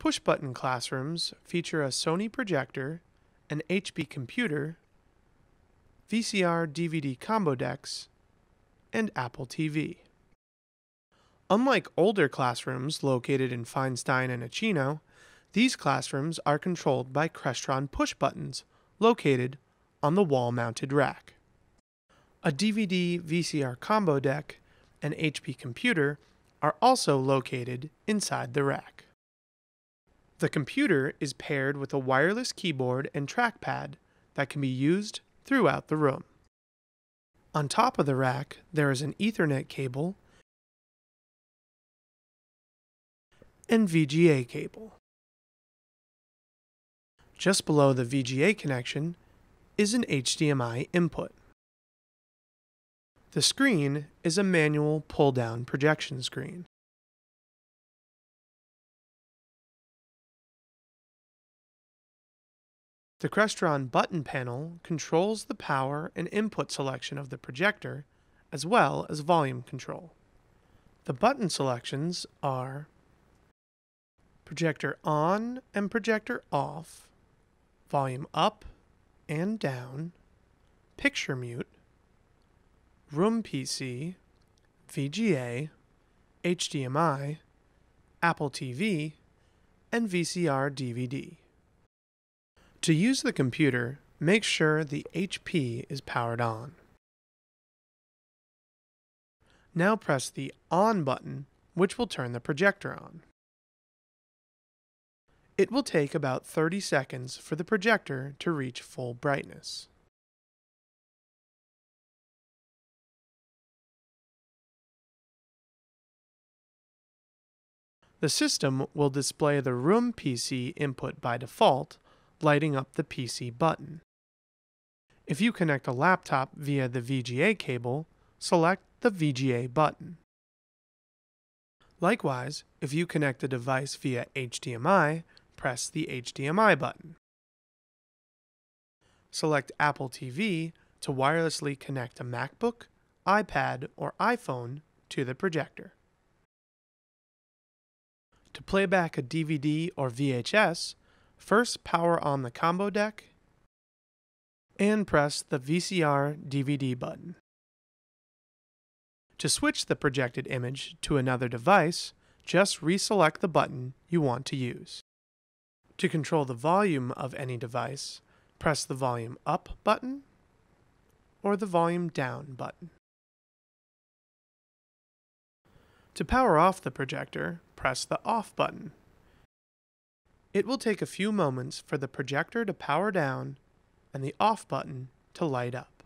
Push-button classrooms feature a Sony projector, an HP computer, VCR DVD combo decks, and Apple TV. Unlike older classrooms located in Feinstein and Accinno, these classrooms are controlled by Crestron push buttons located on the wall mounted rack. A DVD VCR combo deck and HP computer are also located inside the rack. The computer is paired with a wireless keyboard and trackpad that can be used throughout the room. On top of the rack, there is an Ethernet cable and VGA cable. Just below the VGA connection is an HDMI input. The screen is a manual pull-down projection screen. The Crestron button panel controls the power and input selection of the projector, as well as volume control. The button selections are projector on and projector off, volume up and down, picture mute, room PC, VGA, HDMI, Apple TV, and VCR DVD. To use the computer, make sure the HP is powered on. Now press the On button, which will turn the projector on. It will take about 30 seconds for the projector to reach full brightness. The system will display the Room PC input by default lighting up the PC button. If you connect a laptop via the VGA cable, select the VGA button. Likewise, if you connect a device via HDMI, press the HDMI button. Select Apple TV to wirelessly connect a MacBook, iPad, or iPhone to the projector. To play back a DVD or VHS, First, power on the combo deck and press the VCR DVD button. To switch the projected image to another device, just reselect the button you want to use. To control the volume of any device, press the volume up button or the volume down button. To power off the projector, press the off button. It will take a few moments for the projector to power down and the off button to light up.